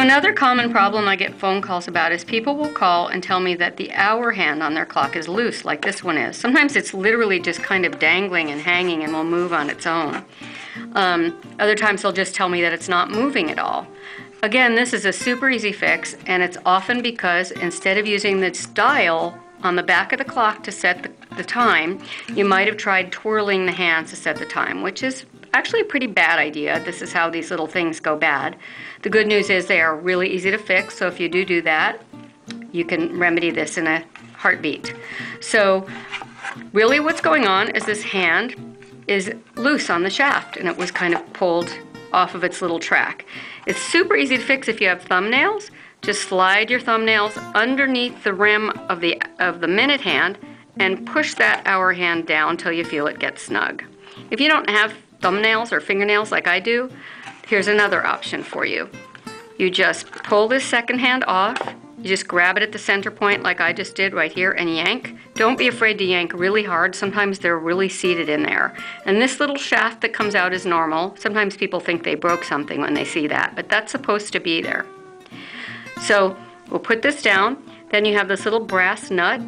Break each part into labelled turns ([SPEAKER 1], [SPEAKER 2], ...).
[SPEAKER 1] another common problem I get phone calls about is people will call and tell me that the hour hand on their clock is loose, like this one is. Sometimes it's literally just kind of dangling and hanging and will move on its own. Um, other times they'll just tell me that it's not moving at all. Again, this is a super easy fix, and it's often because instead of using the dial on the back of the clock to set the, the time, you might have tried twirling the hands to set the time, which is actually a pretty bad idea. This is how these little things go bad. The good news is they are really easy to fix, so if you do do that, you can remedy this in a heartbeat. So really what's going on is this hand is loose on the shaft and it was kind of pulled off of its little track. It's super easy to fix if you have thumbnails. Just slide your thumbnails underneath the rim of the, of the minute hand and push that hour hand down till you feel it get snug. If you don't have thumbnails or fingernails like I do, here's another option for you. You just pull this second hand off, you just grab it at the center point like I just did right here and yank. Don't be afraid to yank really hard. Sometimes they're really seated in there. And this little shaft that comes out is normal. Sometimes people think they broke something when they see that, but that's supposed to be there. So we'll put this down. Then you have this little brass nut.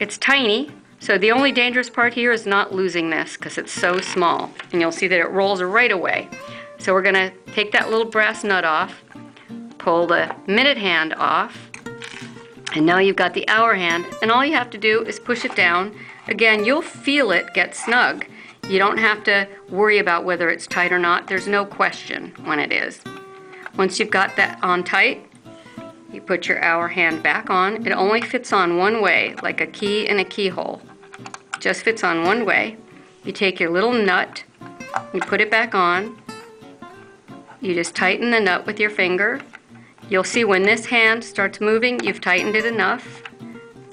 [SPEAKER 1] It's tiny, so the only dangerous part here is not losing this because it's so small. And you'll see that it rolls right away. So we're gonna take that little brass nut off, pull the minute hand off, and now you've got the hour hand, and all you have to do is push it down. Again, you'll feel it get snug. You don't have to worry about whether it's tight or not. There's no question when it is. Once you've got that on tight, you put your hour hand back on. It only fits on one way, like a key in a keyhole. Just fits on one way. You take your little nut, you put it back on. You just tighten the nut with your finger You'll see when this hand starts moving, you've tightened it enough,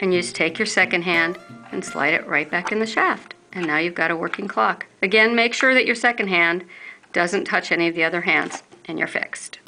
[SPEAKER 1] and you just take your second hand and slide it right back in the shaft. And now you've got a working clock. Again, make sure that your second hand doesn't touch any of the other hands, and you're fixed.